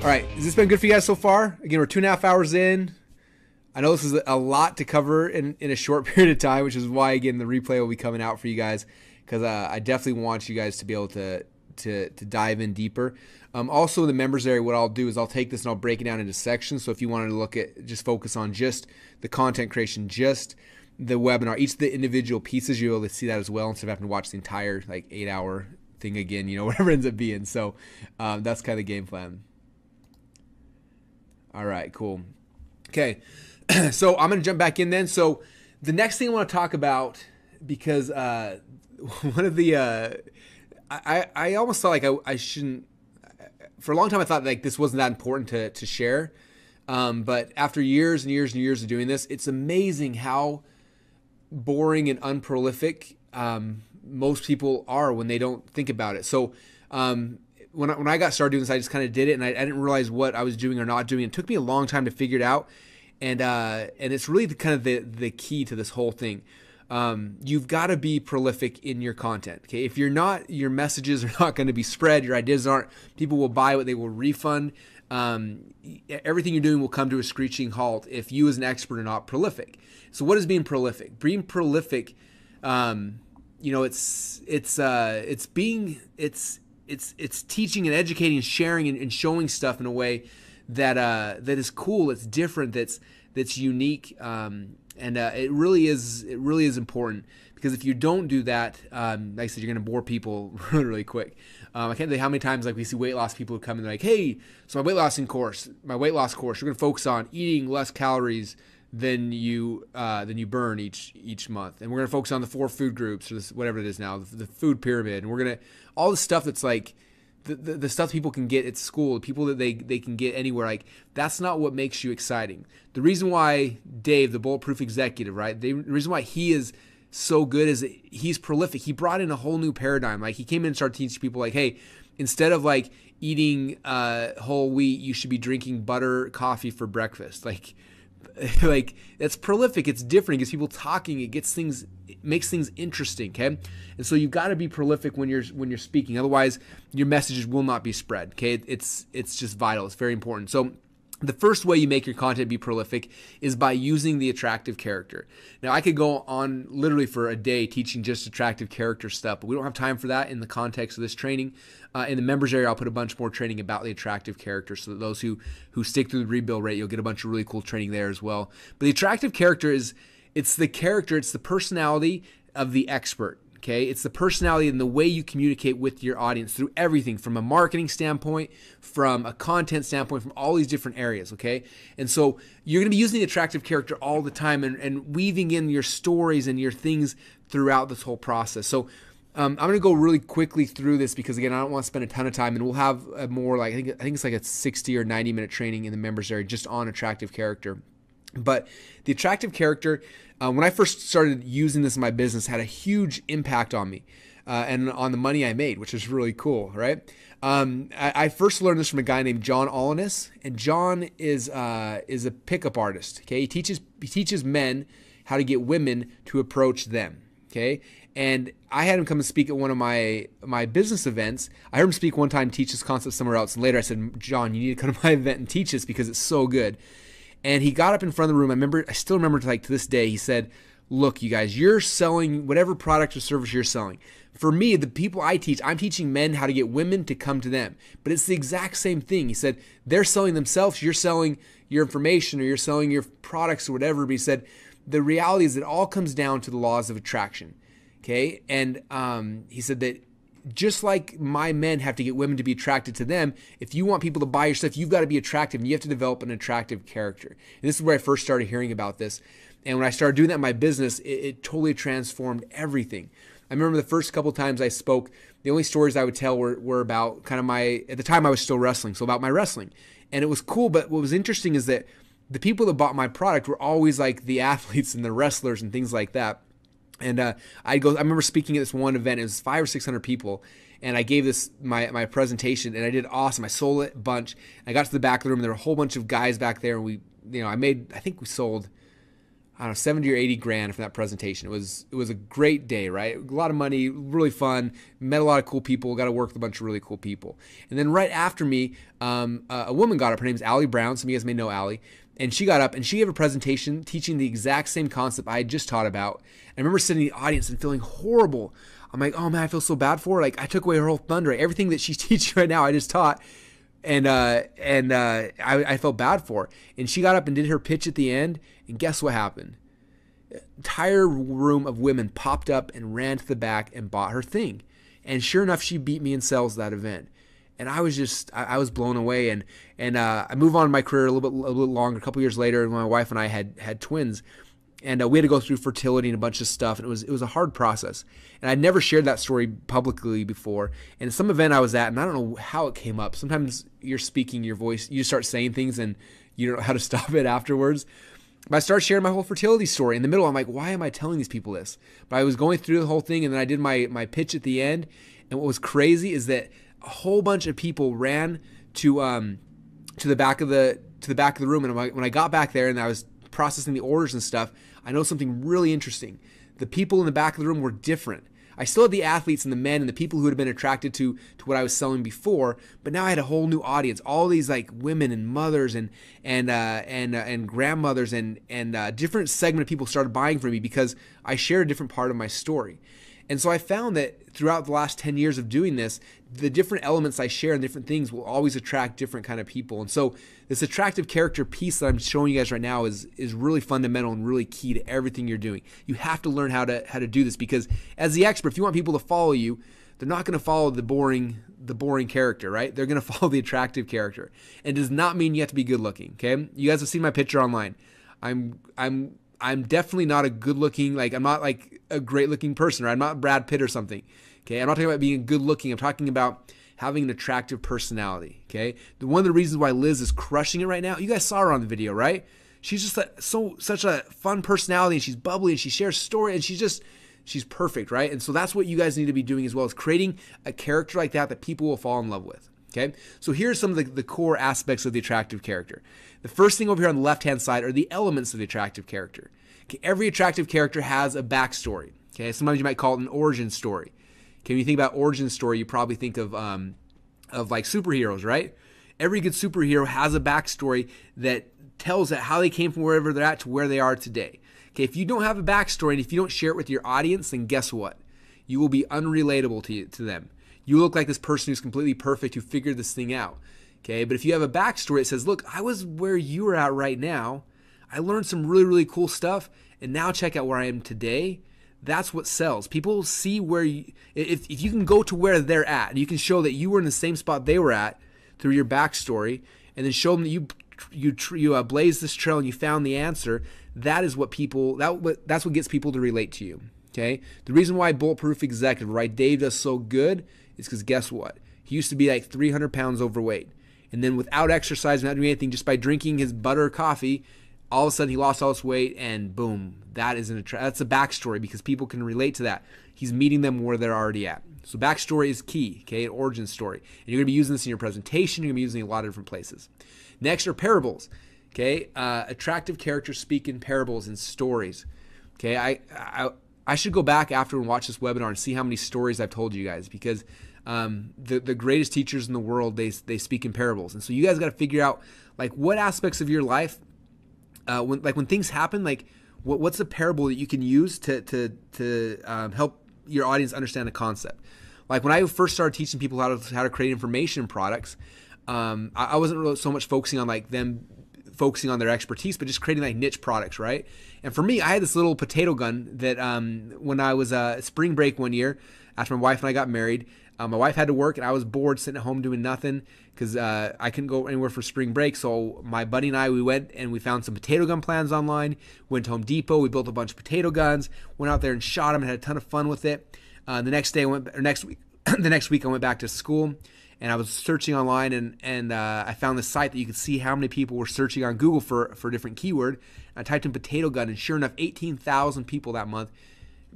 All right, has this been good for you guys so far? Again, we're two and a half hours in. I know this is a lot to cover in, in a short period of time, which is why again the replay will be coming out for you guys because uh, I definitely want you guys to be able to to, to dive in deeper. Um, also, in the members area, what I'll do is I'll take this and I'll break it down into sections. So if you wanted to look at just focus on just the content creation, just the webinar, each of the individual pieces, you'll be able to see that as well instead of having to watch the entire like eight hour thing again, you know, whatever ends up being. So um, that's kind of the game plan. All right, cool. Okay, so I'm gonna jump back in then. So the next thing I want to talk about because uh, one of the uh, I I almost felt like I, I shouldn't. For a long time, I thought like this wasn't that important to to share. Um, but after years and years and years of doing this, it's amazing how boring and unprolific um, most people are when they don't think about it. So um, when I, when I got started doing this, I just kind of did it, and I, I, didn't realize what I was doing or not doing. It took me a long time to figure it out, and uh, and it's really the, kind of the the key to this whole thing. Um, you've got to be prolific in your content. Okay, if you're not, your messages are not going to be spread. Your ideas aren't. People will buy what they will refund. Um, everything you're doing will come to a screeching halt if you, as an expert, are not prolific. So, what is being prolific? Being prolific, um, you know, it's it's uh, it's being it's it's it's teaching and educating and sharing and, and showing stuff in a way that uh, that is cool. It's different. That's that's unique. Um, and uh, it really is it really is important because if you don't do that, um, like I said, you're going to bore people really really quick. Um, I can't tell you how many times like we see weight loss people who come in like, hey, so my weight loss course, my weight loss course, we're to focus on eating less calories than you uh, than you burn each each month, and we're to focus on the four food groups or this, whatever it is now, the, the food pyramid, and we're to all the stuff that's like the, the, the, stuff people can get at school, people that they, they can get anywhere, like that's not what makes you exciting. The reason why Dave, the bulletproof executive, right? the reason why he is so good is he's prolific. He brought in a whole new paradigm. Like he came in and started teaching people like, hey, instead of like eating uh, whole wheat, you should be drinking butter coffee for breakfast. Like like that's prolific. It's different. Gets people talking. It gets things it makes things interesting okay? And so you've got to be prolific when you're when you're speaking. Otherwise your messages will not be spread okay? It's it's just vital. It's very important. So the first way you make your content be prolific is by using the attractive character. Now, I could go on literally for a day teaching just attractive character stuff, but we don't have time for that in the context of this training. Uh, in the members area, I'll put a bunch more training about the attractive character so that those who, who stick through the rebuild rate, you'll get a bunch of really cool training there as well. But the attractive character is it's the character, it's the personality of the expert. Okay, it's the personality and the way you communicate with your audience through everything from a marketing standpoint, from a content standpoint, from all these different areas. Okay, and so you're going to be using the attractive character all the time and, and weaving in your stories and your things throughout this whole process. So um, I'm going to go really quickly through this because again, I don't want to spend a ton of time, and we'll have a more like I think I think it's like a 60 or 90 minute training in the members area just on attractive character. But the attractive character uh, when I first started using this in my business, had a huge impact on me uh, and on the money I made, which is really cool, right? Um, I, I, first learned this from a guy named John Alanis, and John is uh, is a pickup artist. Okay, he teaches he teaches men how to get women to approach them. Okay, and I had him come and speak at one of my my business events. I heard him speak one time, teach this concept somewhere else, and later I said, John, you need to come to my event and teach this because it's so good. And he got up in front of the room. I remember, I still remember, like to this day, he said, "Look, you guys, you're selling whatever product or service you're selling. For me, the people I teach, I'm teaching men how to get women to come to them. But it's the exact same thing. He said they're selling themselves. You're selling your information or you're selling your products or whatever. But he said the reality is it all comes down to the laws of attraction. Okay, and um, he said that just like my men have to get women to be attracted to them, if you want people to buy your stuff, you've got to be attractive and you have to develop an attractive character. And this is where I first started hearing about this. And when I started doing that in my business, it, it totally transformed everything. I remember the first couple times I spoke, the only stories I would tell were, were about kind of my, at the time I was still wrestling, so about my wrestling. And it was cool, but what was interesting is that the people that bought my product were always like the athletes and the wrestlers and things like that. And uh, I go. I remember speaking at this one event. It was five or six hundred people, and I gave this my my presentation, and I did awesome. I sold it a bunch. I got to the back of the room, there were a whole bunch of guys back there, and we, you know, I made. I think we sold. I don't know, 70 or 80 grand from that presentation. It was it was a great day, right? A lot of money, really fun. Met a lot of cool people. Got to work with a bunch of really cool people. And then right after me, um, a woman got up. Her name's Ali Brown. Some of you guys may know Ali. And she got up and she gave a presentation teaching the exact same concept I had just taught about. I remember sitting in the audience and feeling horrible. I'm like, oh man, I feel so bad for her. Like I took away her whole thunder. Everything that she's teaching right now, I just taught and uh, and uh, I, I, felt bad for her. And she got up and did her pitch at the end, and guess what happened? Entire room of women popped up and ran to the back and bought her thing. And sure enough, she beat me in sales that event. And I was just, I, I was blown away. And and uh, I moved on in my career a little bit, a little longer. A couple years later, my wife and I had had twins and uh, we had to go through fertility and a bunch of stuff and it was it was a hard process and i'd never shared that story publicly before and some event i was at and i don't know how it came up sometimes you're speaking your voice you start saying things and you don't know how to stop it afterwards but i started sharing my whole fertility story in the middle i'm like why am i telling these people this but i was going through the whole thing and then i did my my pitch at the end and what was crazy is that a whole bunch of people ran to um to the back of the to the back of the room and when i got back there and i was processing the orders and stuff I know something really interesting. The people in the back of the room were different. I still had the athletes and the men and the people who had been attracted to to what I was selling before, but now I had a whole new audience. All these like women and mothers and and uh, and uh, and grandmothers and and uh, different segment of people started buying from me because I shared a different part of my story. And so I found that throughout the last 10 years of doing this, the different elements I share and different things will always attract different kind of people. And so this attractive character piece that I'm showing you guys right now is is really fundamental and really key to everything you're doing. You have to learn how to how to do this because as the expert, if you want people to follow you, they're not going to follow the boring the boring character, right? They're going to follow the attractive character. And it does not mean you have to be good looking, okay? You guys have seen my picture online. I'm I'm I'm definitely not a good looking like I'm not like a great looking person, or I'm not Brad Pitt or something. Okay, I'm not talking about being good looking. I'm talking about having an attractive personality. Okay, the, one of the reasons why Liz is crushing it right now, you guys saw her on the video, right? She's just a, so such a fun personality, and she's bubbly, and she shares story, and she's just she's perfect, right? And so that's what you guys need to be doing as well, is creating a character like that that people will fall in love with. Okay, so here's some of the, the core aspects of the attractive character. The first thing over here on the left hand side are the elements of the attractive character. Okay, every attractive character has a backstory. Okay, sometimes you might call it an origin story. Okay, when you think about origin story, you probably think of um, of like superheroes, right? Every good superhero has a backstory that tells that how they came from wherever they're at to where they are today. Okay, if you don't have a backstory and if you don't share it with your audience, then guess what? You will be unrelatable to, you, to them. You look like this person who's completely perfect who figured this thing out. Okay, but if you have a backstory that says, look, I was where you are at right now, I learned some really, really cool stuff, and now check out where I am today. That's what sells. People see where you, if, if you can go to where they're at, and you can show that you were in the same spot they were at through your backstory, and then show them that you you you uh, blazed this trail and you found the answer. That is what people that what that's what gets people to relate to you. Okay, the reason why Bulletproof Executive, right, Dave does so good is because guess what? He used to be like 300 pounds overweight, and then without exercise, without doing anything, just by drinking his butter coffee, all of a sudden he lost all his weight and boom that is an attra- that's a backstory because people can relate to that. He's meeting them where they're already at. So backstory is key okay? An origin story. And you're going to be using this in your presentation you're going to be using it in a lot of different places. Next are parables okay? Uh, attractive characters speak in parables and stories okay? I, I i should go back after and watch this webinar and see how many stories i've told you guys because um, the, the greatest teachers in the world they, they speak in parables and so you guys got to figure out like what aspects of your life uh, when like when things happen, like what, what's a parable that you can use to to to um, help your audience understand a concept? Like when I first started teaching people how to how to create information products, um, I, I wasn't really so much focusing on like them focusing on their expertise, but just creating like niche products, right? And for me, I had this little potato gun that um, when I was uh, spring break one year, after my wife and I got married, uh, my wife had to work and I was bored sitting at home doing nothing because uh, I couldn't go anywhere for spring break. So my buddy and I, we went and we found some potato gun plans online. Went to Home Depot. We built a bunch of potato guns. Went out there and shot them and had a ton of fun with it. Uh, the next day, I went or next week. the next week, I went back to school and I was searching online and and uh, I found this site that you could see how many people were searching on Google for for a different keyword. I typed in potato gun, and sure enough, 18,000 people that month,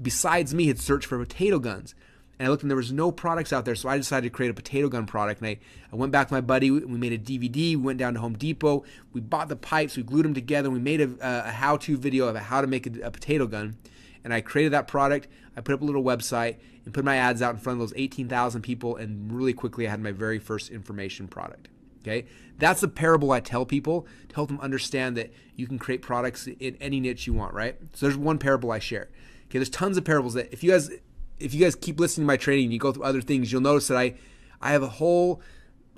besides me, had searched for potato guns. and I looked and there was no products out there. So I decided to create a potato gun product. And I, I went back to my buddy. We made a DVD. We went down to Home Depot. We bought the pipes. We glued them together. We made a, a how-to video of how to make a, a potato gun. And I created that product. I put up a little website and put my ads out in front of those 18,000 people. And really quickly, I had my very first information product. Okay, that's the parable I tell people to help them understand that you can create products in any niche you want. Right. So there's one parable I share. Okay, there's tons of parables that if you guys if you guys keep listening to my training and you go through other things, you'll notice that I I have a whole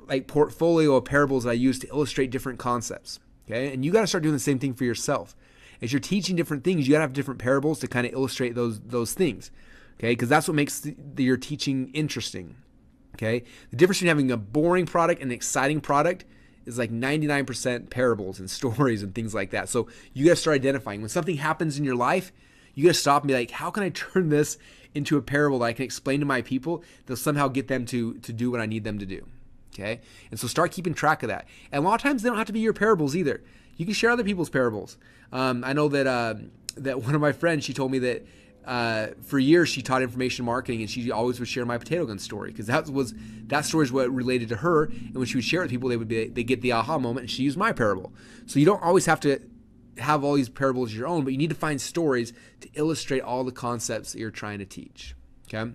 like portfolio of parables that I use to illustrate different concepts. Okay, and you got to start doing the same thing for yourself. As you're teaching different things, you got to have different parables to kind of illustrate those those things. Okay, because that's what makes the, the, your teaching interesting. Okay, the difference between having a boring product and an exciting product is like 99% parables and stories and things like that. So you got to start identifying when something happens in your life. You got to stop and be like, how can I turn this into a parable that I can explain to my people that'll somehow get them to to do what I need them to do. Okay? And so start keeping track of that. And a lot of times they don't have to be your parables either. You can share other people's parables. Um, I know that uh, that one of my friends, she told me that uh, for years she taught information marketing and she always would share my potato gun story because that was that story is what related to her and when she would share it with people they would be they get the aha moment and she used my parable so you don't always have to have all these parables your own, but you need to find stories to illustrate all the concepts that you're trying to teach. Okay.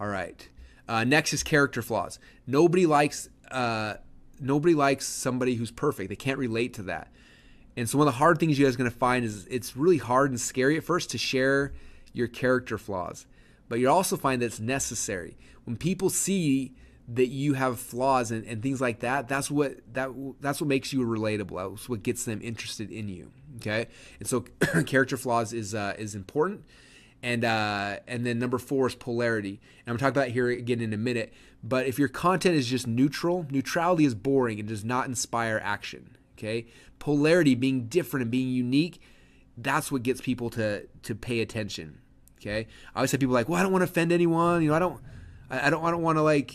All right. Uh, next is character flaws. Nobody likes uh, nobody likes somebody who's perfect. They can't relate to that. And so one of the hard things you guys are going to find is it's really hard and scary at first to share your character flaws, but you also find that it's necessary. When people see that you have flaws and, and things like that that's what that that's what makes you relatable that's what gets them interested in you okay and so character flaws is uh, is important and uh, and then number four is polarity and i'm talking about here again in a minute but if your content is just neutral neutrality is boring and does not inspire action okay polarity being different and being unique that's what gets people to to pay attention okay i always have people like well i don't want to offend anyone you know i don't i don't i don't want to like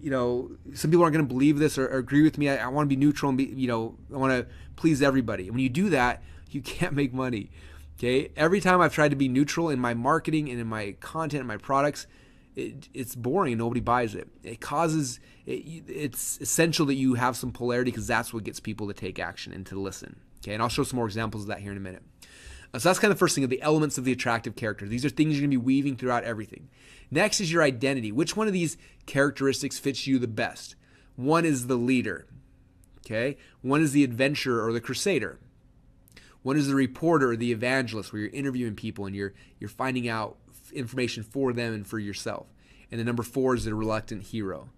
you know, some people aren't going to believe this or, or, agree with me. I, I want to be neutral and be, you know, I want to please everybody. And when you do that, you can't make money. Okay. Every time I've tried to be neutral in my marketing and in my content and my products, it, it's boring nobody buys it. It causes, it, it's essential that you have some polarity because that's what gets people to take action and to listen. Okay. And I'll show some more examples of that here in a minute. Uh, so that's kind of the first thing of the elements of the attractive character. These are things you're going to be weaving throughout everything. Next is your identity. Which one of these characteristics fits you the best? One is the leader. Okay? One is the adventurer or the crusader. One is the reporter or the evangelist where you're interviewing people and you're you're finding out information for them and for yourself. And then number 4 is the reluctant hero.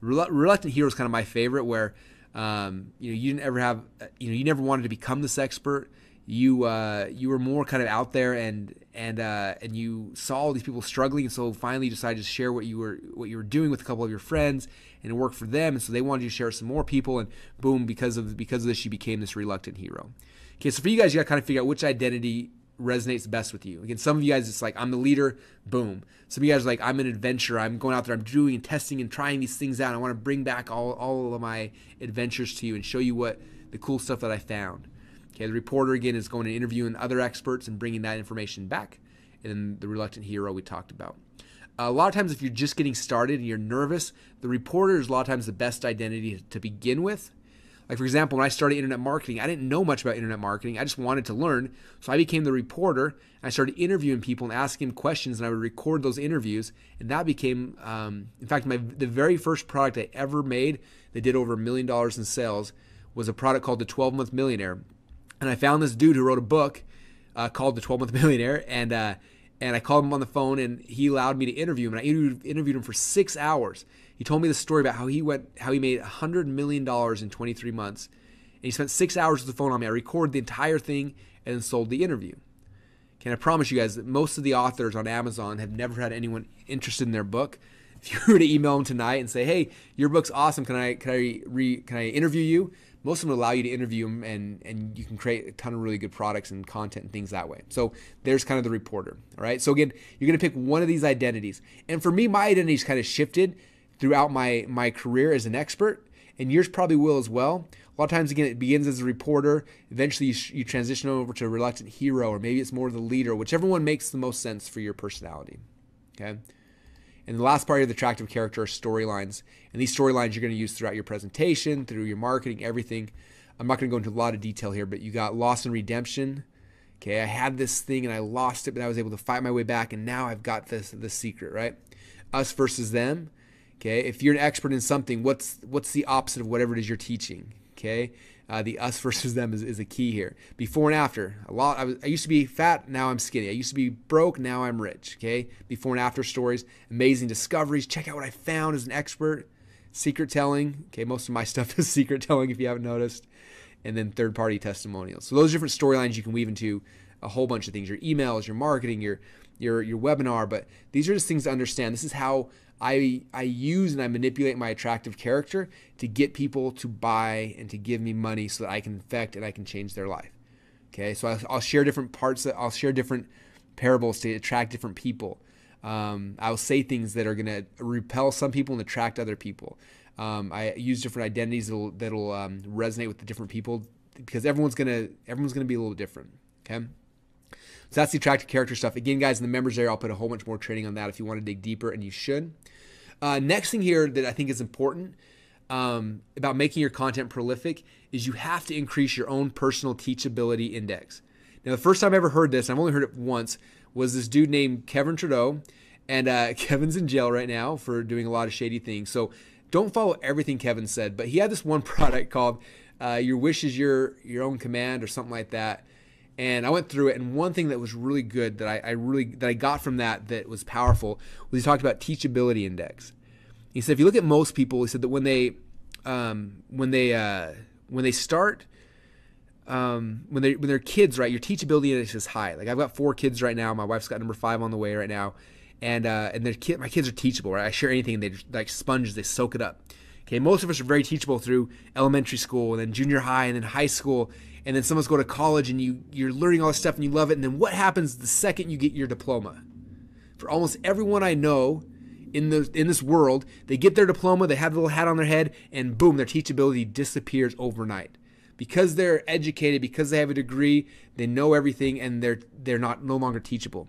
Reluctant hero is kind of my favorite where um, you know you didn't ever have you know you never wanted to become this expert you uh, you were more kind of out there and and uh, and you saw all these people struggling, and so finally you decided to share what you were what you were doing with a couple of your friends, and it worked for them, and so they wanted you to share with some more people, and boom, because of because of this, you became this reluctant hero. Okay, so for you guys, you got to kind of figure out which identity resonates best with you. Again, some of you guys, it's like I'm the leader, boom. Some of you guys are like I'm an adventurer. I'm going out there, I'm doing and testing and trying these things out. I want to bring back all all of my adventures to you and show you what the cool stuff that I found. Okay, the reporter again is going and interviewing other experts and bringing that information back. And then the reluctant hero we talked about. A lot of times, if you're just getting started and you're nervous, the reporter is a lot of times the best identity to begin with. Like, for example, when I started internet marketing, I didn't know much about internet marketing. I just wanted to learn. So I became the reporter. And I started interviewing people and asking them questions, and I would record those interviews. And that became, um, in fact, my the very first product I ever made that did over a million dollars in sales was a product called the 12 Month Millionaire and I found this dude who wrote a book uh, called The 12 Month Millionaire, and uh, and I called him on the phone, and he allowed me to interview him. And I interviewed, interviewed him for six hours. He told me the story about how he went, how he made hundred million dollars in 23 months, and he spent six hours with the phone on me. I recorded the entire thing and then sold the interview. Can I promise you guys that most of the authors on Amazon have never had anyone interested in their book. If you were to email them tonight and say, "Hey, your book's awesome. Can I can I re, can I interview you?" most of them allow you to interview them and, and you can create a ton of really good products and content and things that way. So there's kind of the reporter. All right. So again, you're going to pick one of these identities. And for me, my identity's kind of shifted throughout my, my career as an expert and yours probably will as well. A lot of times, again, it begins as a reporter. Eventually, you, you transition over to a reluctant hero, or maybe it's more the leader, whichever one makes the most sense for your personality. Okay. And the last part of the attractive character are storylines. And these storylines you're going to use throughout your presentation, through your marketing, everything. I'm not going to go into a lot of detail here, but you got loss and redemption. Okay, I had this thing and I lost it, but I was able to fight my way back, and now I've got this the secret, right? Us versus them. Okay, if you're an expert in something, what's what's the opposite of whatever it is you're teaching? Okay, uh, the us versus them is, is a key here. Before and after, a lot. I, was, I used to be fat, now I'm skinny. I used to be broke, now I'm rich. Okay, before and after stories, amazing discoveries. Check out what I found as an expert. Secret telling. Okay, most of my stuff is secret telling if you haven't noticed. And then third party testimonials. So those different storylines you can weave into a whole bunch of things. Your emails, your marketing, your your your webinar. But these are just things to understand. This is how I I use and I manipulate my attractive character to get people to buy and to give me money so that I can affect and I can change their life. Okay, so I'll, I'll share different parts. I'll share different parables to attract different people. Um, I'll say things that are going to repel some people and attract other people. Um, I use different identities that'll, that'll um, resonate with the different people because everyone's gonna everyone's gonna be a little different. Okay. So that's the attractive character stuff. Again, guys, in the members area, I'll put a whole bunch more training on that if you want to dig deeper, and you should. Uh, next thing here that I think is important um, about making your content prolific is you have to increase your own personal teachability index. Now, the first time I ever heard this, I've only heard it once, was this dude named Kevin Trudeau. And uh, Kevin's in jail right now for doing a lot of shady things. So don't follow everything Kevin said. But he had this one product called uh, "Your Wish Is Your Your Own Command" or something like that and I went through it. And one thing that was really good that I, I, really that I got from that that was powerful was he talked about teachability index. He said if you look at most people, he said that when they um, when they uh, when they start um, when they when they're kids, right, your teachability index is high. Like I've got four kids right now. My wife's got number five on the way right now, and uh, and their kid, my kids are teachable. Right, I share anything, and they like sponges, they soak it up. Okay, most of us are very teachable through elementary school and then junior high and then high school and then someone's go to college and you you're learning all this stuff and you love it and then what happens the second you get your diploma for almost everyone i know in the in this world they get their diploma they have a little hat on their head and boom their teachability disappears overnight because they're educated because they have a degree they know everything and they're they're not no longer teachable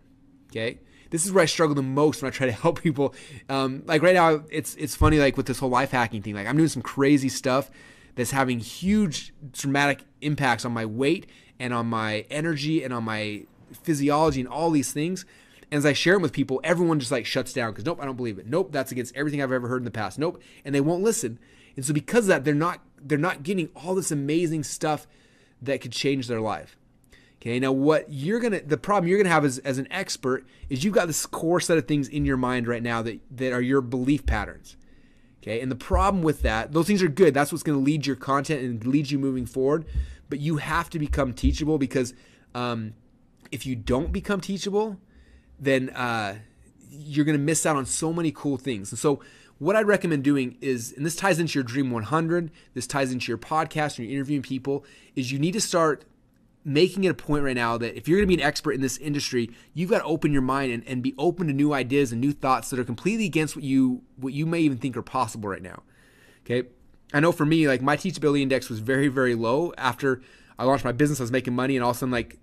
okay this is where I struggle the most when I try to help people. Um, like right now, it's it's funny like with this whole life hacking thing. Like I'm doing some crazy stuff that's having huge dramatic impacts on my weight and on my energy and on my physiology and all these things. And as I share them with people, everyone just like shuts down because nope, I don't believe it. Nope, that's against everything I've ever heard in the past. Nope, and they won't listen. And so because of that, they're not they're not getting all this amazing stuff that could change their life. Okay, now what you're gonna the problem you're gonna have as, as an expert is you've got this core set of things in your mind right now that, that are your belief patterns. Okay, and the problem with that, those things are good. That's what's going to lead your content and lead you moving forward. But you have to become teachable because um, if you don't become teachable, then uh, you're going to miss out on so many cool things. And so, what I'd recommend doing is, and this ties into your Dream 100, this ties into your podcast, and you're interviewing people, is you need to start making it a point right now that if you're going to be an expert in this industry, you've got to open your mind and, and be open to new ideas and new thoughts that are completely against what you what you may even think are possible right now. Okay. I know for me, like my teachability index was very, very low after I launched my business. I was making money, and all of a sudden, like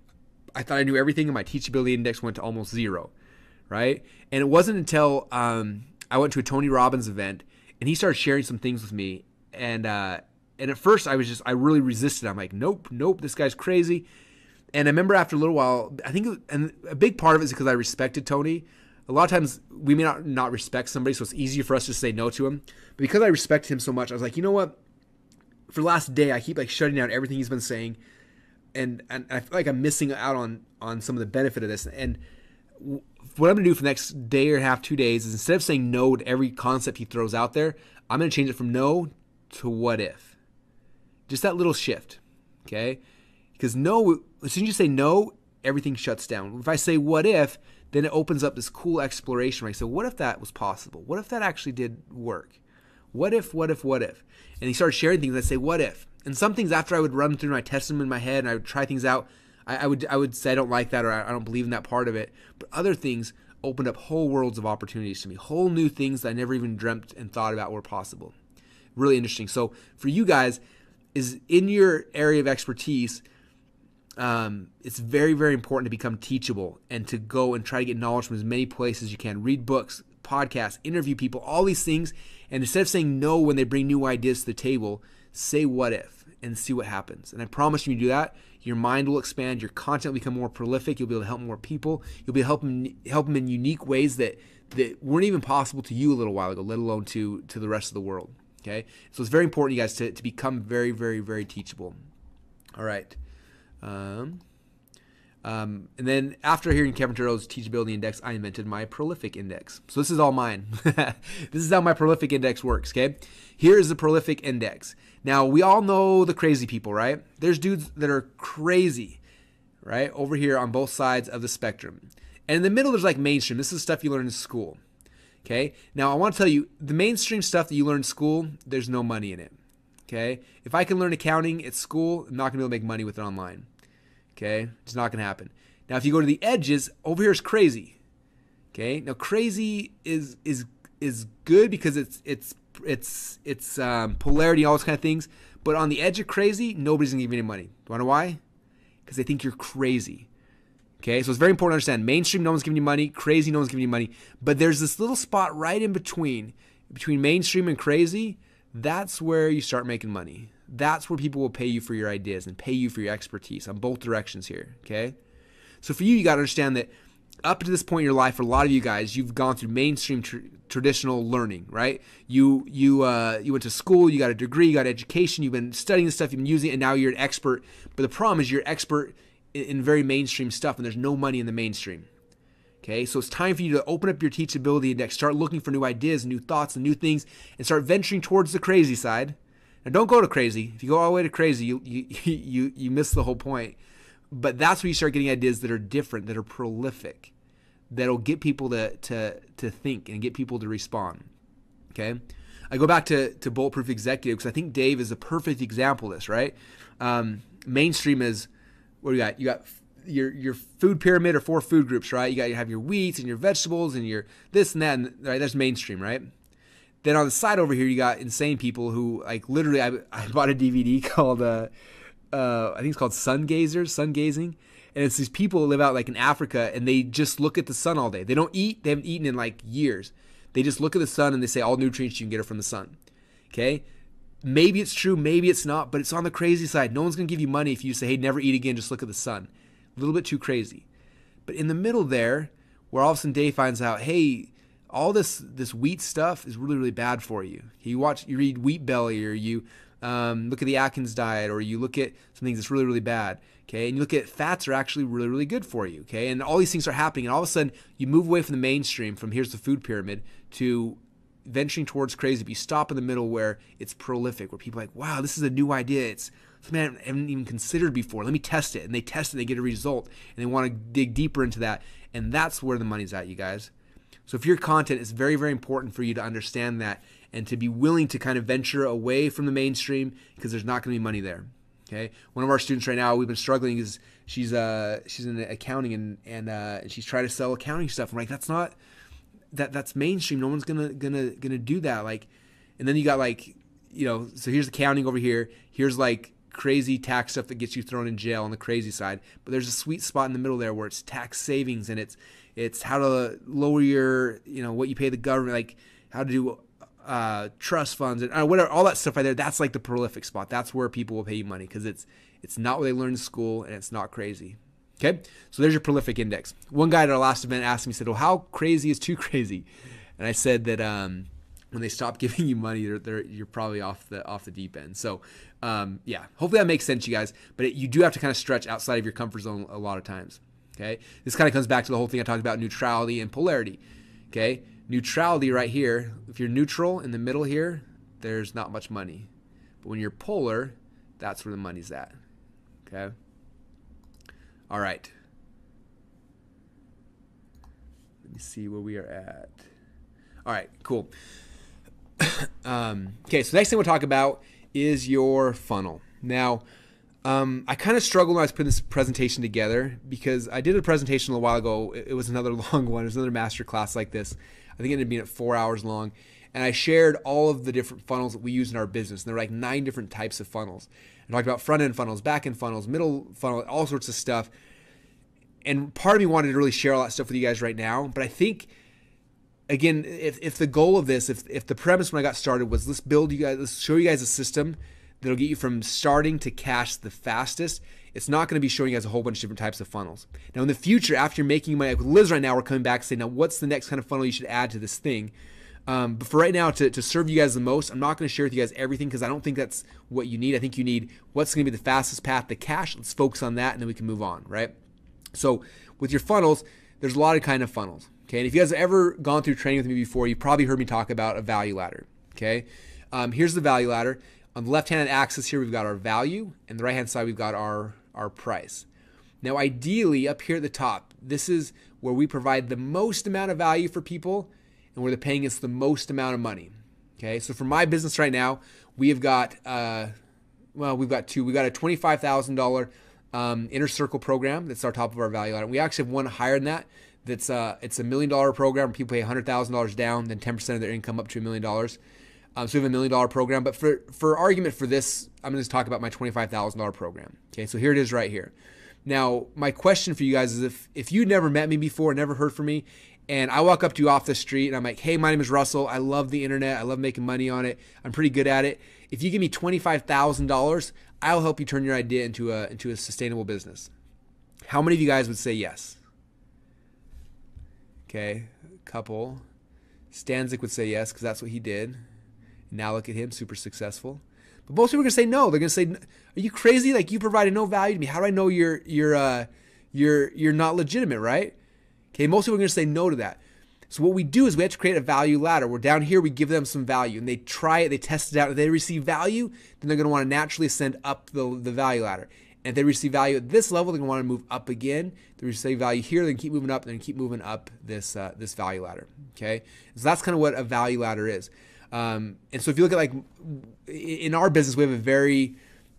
I thought I knew everything, and my teachability index went to almost zero, right? And it wasn't until um, I went to a Tony Robbins event, and he started sharing some things with me, and uh, and at first, I was just, I really resisted. I'm like, nope, nope, this guy's crazy. And I remember after a little while, I think, and a big part of it is because I respected Tony. A lot of times we may not not respect somebody, so it's easier for us to say no to him. But because I respected him so much, I was like, you know what? For the last day, I keep like shutting down everything he's been saying, and and I feel like I'm missing out on on some of the benefit of this. And what I'm gonna do for the next day or half, two days, is instead of saying no to every concept he throws out there, I'm gonna change it from no to what if just that little shift, okay? Because no, as soon as you say no, everything shuts down. If I say what if, then it opens up this cool exploration Right? So what if that was possible? What if that actually did work? What if, what if, what if? And he started sharing things. I'd say, what if? And some things after I would run through and I test them in my head and I would try things out, I, I would I would say I don't like that or I, I don't believe in that part of it. But other things opened up whole worlds of opportunities to me, whole new things that I never even dreamt and thought about were possible. Really interesting. So for you guys, is in your area of expertise, um, it's very, very important to become teachable and to go and try to get knowledge from as many places as you can. Read books, podcasts, interview people, all these things. And instead of saying no when they bring new ideas to the table, say what if and see what happens. And I promise you, you do that, your mind will expand, your content will become more prolific, you'll be able to help more people, you'll be able to help them, help them in unique ways that, that weren't even possible to you a little while ago, let alone to, to the rest of the world. Okay? So it's very important, you guys, to, to become very, very, very teachable. All right. Um, um, and then after hearing Kevin Trudeau's Teachability Index, I invented my Prolific Index. So this is all mine. this is how my Prolific Index works, okay? Here is the Prolific Index. Now, we all know the crazy people, right? There's dudes that are crazy, right? Over here on both sides of the spectrum. And in the middle, there's like mainstream. This is stuff you learn in school, okay? Now, I want to tell you, the mainstream stuff that you learn in school, there's no money in it, okay? If I can learn accounting at school, I'm not to be able to make money with it online Okay, it's not going to happen. Now, if you go to the edges, over here is crazy. Okay, now crazy is is is good because it's it's it's it's um, polarity, all those kind of things. But on the edge of crazy, nobody's gonna give you any money. Do you want to know why? Because they think you're crazy. Okay, so it's very important to understand. Mainstream, no one's giving you money. Crazy, no one's giving you money. But there's this little spot right in between, between mainstream and crazy. That's where you start making money that's where people will pay you for your ideas and pay you for your expertise on both directions here. Okay. So for you, you got to understand that up to this point in your life, for a lot of you guys, you've gone through mainstream tr- traditional learning, right? You you uh, you went to school, you got a degree, you got education, you've been studying this stuff, you've been using it, and now you're an expert. But the problem is you're expert in, very mainstream stuff, and there's no money in the mainstream. Okay, so it's time for you to open up your teachability index, start looking for new ideas, new thoughts, and new things, and start venturing towards the crazy side now, don't go to crazy. If you go all the way to crazy, you you you you miss the whole point. But that's where you start getting ideas that are different, that are prolific, that'll get people to to to think and get people to respond. Okay, I go back to to bulletproof executive because I think Dave is a perfect example of this. Right, um, mainstream is what do you got? You got your your food pyramid or four food groups, right? You got you have your wheats and your vegetables and your this and that, and, right? That's mainstream, right? Then on the side over here, you got insane people who like literally. I, I bought a DVD called uh, uh, I think it's called Sun Gazers, Sun Gazing, and it's these people who live out like in Africa and they just look at the sun all day. They don't eat. They haven't eaten in like years. They just look at the sun and they say all nutrients you can get are from the sun. Okay. Maybe it's true, maybe it's not, but it's on the crazy side. No one's gonna give you money if you say, "Hey, never eat again. Just look at the sun." A little bit too crazy. But in the middle there, where all of a sudden Dave finds out, "Hey, all this this wheat stuff is really really bad for you. You watch, you read Wheat Belly, or you um, look at the Atkins diet, or you look at some things that's really really bad. Okay, and you look at fats are actually really really good for you. Okay, and all these things are happening, and all of a sudden you move away from the mainstream, from here's the food pyramid, to venturing towards crazy. But you stop in the middle where it's prolific, where people are like, wow, this is a new idea. It's something I haven't even considered before. Let me test it, and they test it, they get a result, and they want to dig deeper into that, and that's where the money's at, you guys. So if your content is very, very important for you to understand that and to be willing to kind of venture away from the mainstream because there's not going to be money there. Okay. One of our students right now, we've been struggling is she's uh she's in accounting and and uh, she's trying to sell accounting stuff. I'm like, that's not that that's mainstream. No one's gonna gonna gonna do that. Like, and then you got like you know, so here's the accounting over here. Here's like crazy tax stuff that gets you thrown in jail on the crazy side. But there's a sweet spot in the middle there where it's tax savings and it's it's how to lower your, you know, what you pay the government, like how to do uh, trust funds and uh, whatever, all that stuff right there. That's like the prolific spot. That's where people will pay you money because it's it's not what they learn in school and it's not crazy. Okay, so there's your prolific index. One guy at our last event asked me, said, "Well, how crazy is too crazy?" And I said that um, when they stop giving you money, they're, they're, you're probably off the off the deep end. So um, yeah, hopefully that makes sense, you guys. But it, you do have to kind of stretch outside of your comfort zone a lot of times. Okay, this kind of comes back to the whole thing I talked about neutrality and polarity. Okay, neutrality right here. If you're neutral in the middle here, there's not much money. But when you're polar, that's where the money's at. Okay. All right. Let me see where we are at. All right, cool. um, okay, so next thing we'll talk about is your funnel. Now, um, I kind of struggled when I was putting this presentation together because I did a presentation a while ago. It, was another long one. It was another master class like this. I think it ended up being at four hours long. And I shared all of the different funnels that we use in our business. And there are like nine different types of funnels. I talked about front end funnels, back end funnels, middle funnel, all sorts of stuff. And part of me wanted to really share a lot of stuff with you guys right now. But I think – again, if, if the goal of this, if, if the premise when I got started was let's build you guys, let's show you guys a system that'll get you from starting to cash the fastest, it's not going to be showing you guys a whole bunch of different types of funnels. Now, in the future, after you're making money, like with Liz right now, we're coming back saying, now what's the next kind of funnel you should add to this thing? Um, but for right now, to, to serve you guys the most, I'm not going to share with you guys everything because I don't think that's what you need. I think you need what's going to be the fastest path to cash. Let's focus on that and then we can move on, right? So with your funnels, there's a lot of kind of funnels. Okay, and if you guys have ever gone through training with me before, you probably heard me talk about a value ladder. Okay, um, here's the value ladder. On the left-hand axis here, we've got our value, and the right-hand side, we've got our our price. Now, ideally, up here at the top, this is where we provide the most amount of value for people and where they're paying us the most amount of money. Okay, so for my business right now, we have got, uh, well, we've got two. We've got a $25,000 um, inner circle program that's our top of our value ladder. We actually have one higher than that. That's uh, it's a million dollar program. Where People pay hundred thousand dollars down, then ten percent of their income up to a million dollars. Um, so we have a million dollar program. But for for argument for this, I'm going to talk about my twenty five thousand dollar program. Okay, so here it is right here. Now, my question for you guys is if if you never met me before, never heard from me, and I walk up to you off the street and I'm like, hey, my name is Russell. I love the internet. I love making money on it. I'm pretty good at it. If you give me $25,000, I'll help you turn your idea into a, into a sustainable business. How many of you guys would say yes? Okay, a couple. Stanzik would say yes because that's what he did. Now look at him, super successful. But most people are gonna say no. They're gonna say, "Are you crazy? Like you provided no value to me. How do I know you're you're uh, you're you're not legitimate, right?" Okay, most people are gonna say no to that. So what we do is we have to create a value ladder. We're down here, we give them some value, and they try it, they test it out. If they receive value, then they're gonna want to naturally ascend up the the value ladder. And if they receive value at this level, they're gonna want to move up again. If they receive value here, they can keep moving up, then keep moving up this uh, this value ladder. Okay, so that's kind of what a value ladder is. Um, and so if you look at like in our business, we have a very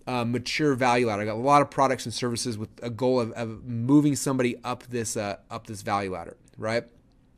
uh, mature value ladder. I got a lot of products and services with a goal of, of moving somebody up this uh, up this value ladder, right?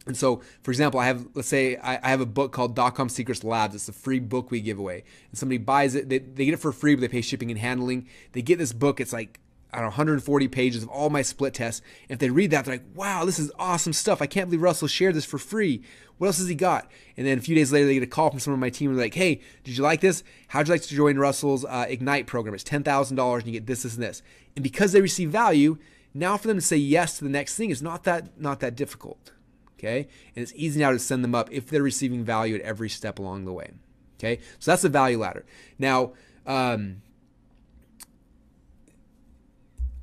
And so, for example, I have, let's say, I, I have a book called Dotcom Secrets Labs. It's a free book we give away. And somebody buys it, they, they get it for free, but they pay shipping and handling. They get this book, it's like I don't know, 140 pages of all my split tests. And if they read that, they're like, wow, this is awesome stuff. I can't believe Russell shared this for free. What else has he got? And then a few days later, they get a call from someone on my team and they're like, hey, did you like this? How'd you like to join Russell's uh, Ignite program? It's $10,000 and you get this, this, and this. And because they receive value, now for them to say yes to the next thing is not that not that difficult. Okay? And it's easy now to send them up if they're receiving value at every step along the way. Okay? So that's the value ladder. Now, um,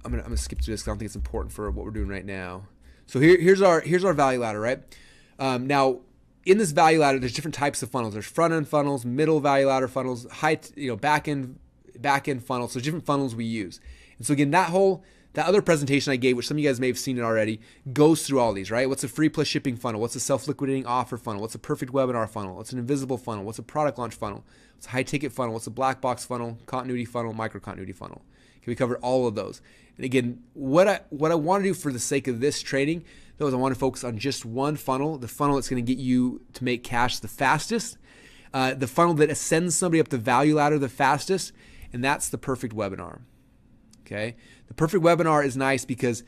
I'm gonna I'm gonna skip this because I don't think it's important for what we're doing right now. So here, here's our here's our value ladder, right? Um, now in this value ladder, there's different types of funnels. There's front end funnels, middle value ladder funnels, high you know back end back end funnels. So different funnels we use. And so again, that whole that other presentation I gave, which some of you guys may have seen it already, goes through all these, right? What's a free plus shipping funnel? What's a self-liquidating offer funnel? What's a perfect webinar funnel? What's an invisible funnel? What's a product launch funnel? What's a high ticket funnel? What's a black box funnel? Continuity funnel, micro continuity funnel. Okay, we cover all of those. And again, what I what I want to do for the sake of this training, though, is I want to focus on just one funnel, the funnel that's going to get you to make cash the fastest, uh, the funnel that ascends somebody up the value ladder the fastest, and that's the perfect webinar. Okay, the perfect webinar is nice because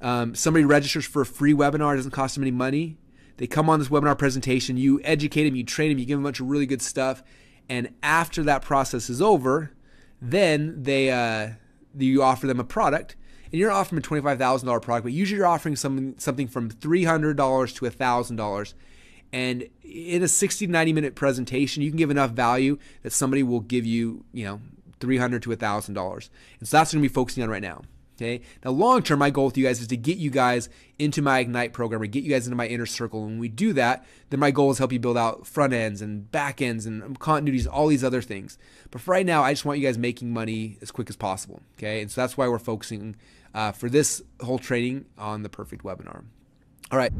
um, somebody registers for a free webinar, it doesn't cost them any money. They come on this webinar presentation, you educate them, you train them, you give them a bunch of really good stuff, and after that process is over, then they uh, you offer them a product and you're offering a $25,000 product, but usually you're offering something something from $300 to $1,000. And in a 60 to 90 minute presentation, you can give enough value that somebody will give you, you know, 300 to $1,000. And so that's going to be focusing on right now. Okay. Now, long term, my goal with you guys is to get you guys into my Ignite program or get you guys into my inner circle. And when we do that, then my goal is help you build out front ends and back ends and continuities, all these other things. But for right now, I just want you guys making money as quick as possible. Okay. And so that's why we're focusing uh, for this whole training on the perfect webinar. All right.